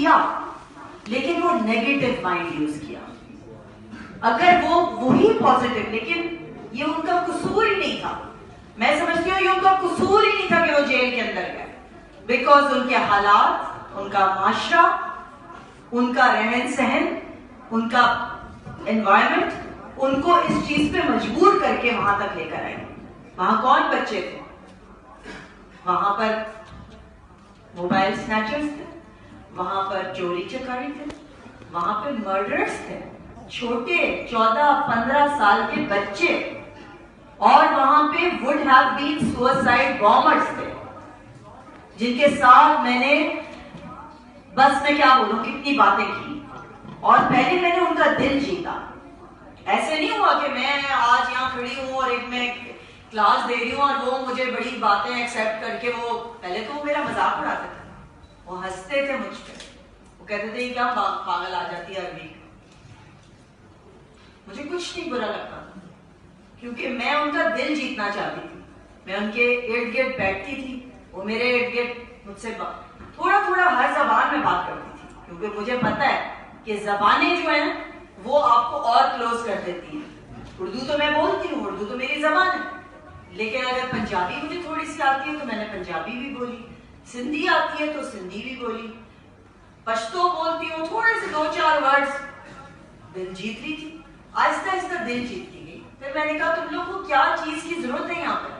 کیا، لیکن وہ نیگیٹو مائنڈ یوز کیا۔ اگر وہ وہی پازیٹو لیکن یہ ان کا قصور ہی نہیں تھا۔ میں سمجھتی ہوں یہ ان کا قصور ہی نہیں تھا کہ وہ جیل کے اندر گئے۔ بیکاز ان کے حالات، ان کا معاشرہ، ان کا رہن سہن، ان کا انوائرمنٹ ان کو اس چیز پہ مجبور کر کے وہاں تک لے کر آئے۔ وہاں کون بچے تھے؟ وہاں پر موبائل سنیچرز تھے۔ وہاں پر چوری چکاری تھے وہاں پہ مرڈرز تھے، چھوٹے چودہ پندرہ سال کے بچے، اور وہاں پہ would have been suicide bombers تھے۔ جن کے ساتھ میں نے، بس میں کیا بولوں، کتنی باتیں کی۔ اور پہلے میں نے ان کا دل جیتا۔ ایسے نہیں ہوا کہ میں آج یہاں کھڑی ہوں اور ایک میں کلاس دے رہی ہوں اور وہ مجھے بڑی باتیں ایکسیپٹ کر کے وہ، پہلے تو وہ میرا مذاق اڑاتے تھے۔ ہنستے تھے مجھ پہ وہ کہتے تھے کیا پاگل آ جاتی ہے ابھی مجھے کچھ نہیں برا لگتا، کیونکہ میں ان کا دل جیتنا چاہتی تھی۔ میں ان کے ارد گرد بیٹھتی تھی وہ میرے ارد گرد مجھ سے تھوڑا تھوڑا ہر زبان میں بات کرتی تھی، کیونکہ مجھے پتا ہے کہ زبانیں جو ہیں وہ آپ کو اور کلوز کر دیتی ہیں۔ اردو تو میں بولتی ہوں، اردو تو میری زبان ہے۔ لیکن اگر پنجابی مجھے تھوڑی سی آتی ہے تو میں نے پنجابی بھی بولی، سندھی آتی ہے تو سندھی بھی بولی۔ پشتو بولتی ہوں، تھوڑے سے دو چار ورڈز دل جیت لی تھی۔ آہستہ آہستہ دل جیتتی گئی۔ پھر میں نے کہا، تم لوگ کو کیا چیز کی ضرورت ہے یہاں پر؟